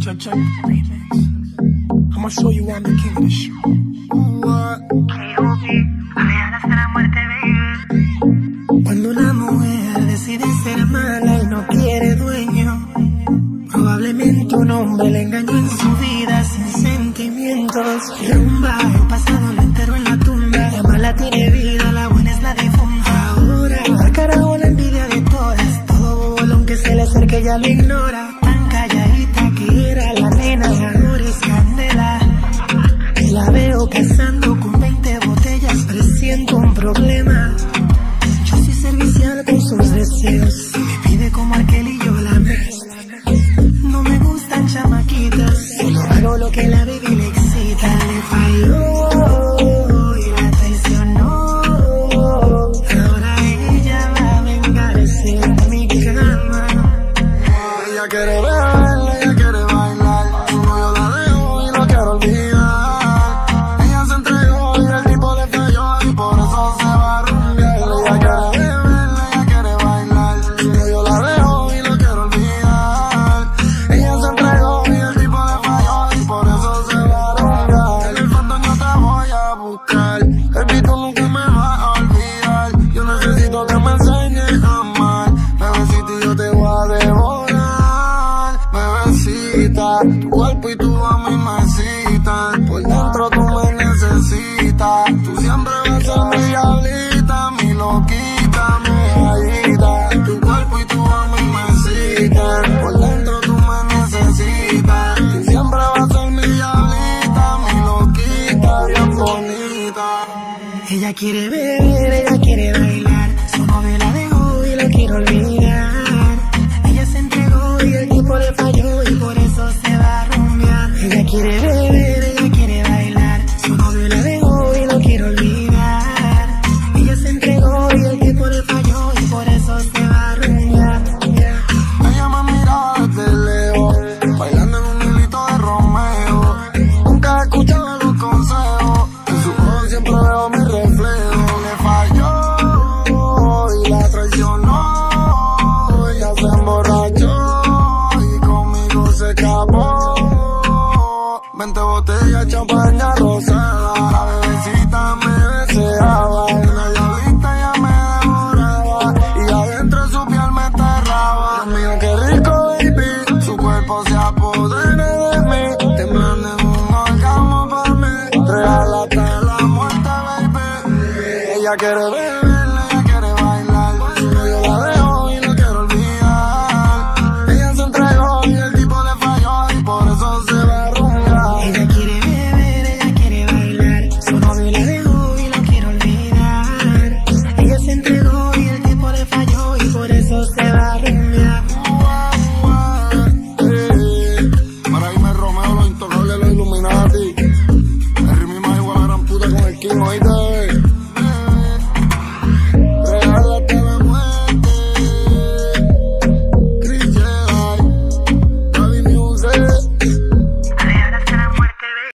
Judge remix. I'ma show you I'm the king of the show. What? Cuando una mujer decide ser mala y no quiere dueño, probablemente un hombre le engañó en su vida sin sentimientos. Rumba, el pasado mala tiene vida, la buena es la difunta. Ahora, al carajo la envidia de todas. Todo bolón que se le acerque ya lo ignora. Tan calladita que era la nena, ahora es candela. La veo cazando con 20 botellas, presiento un problema. Yo soy servicial con sus deseos. Me pide como aquel y yo la mezcla. No me gustan chamaquitas, solo hago lo que la baby Baby, tú nunca me vas a olvidar. Yo necesito que me enseñes a amar. Bebecito, y yo te voy a devorar. Bebecita, tu cuerpo y tu a mí me citan. Por dentro tú me necesitas. Tú siempre vas a mi diablita, mi loquita, mi gallita. Tu cuerpo y tu a mí me citan. Ella quiere beber, ella quiere bailar. Su novio la dejó y lo quiere olvidar. 20 botellas, champaña rosada. La bebecita me deseaba. En la llavita ya me devoraba. Y adentro su piel me. Mira qué rico, baby. Su cuerpo se apodera de mí. Te mando un orgasmo para mí. Real hasta la muerte, baby. Ella quiere ver.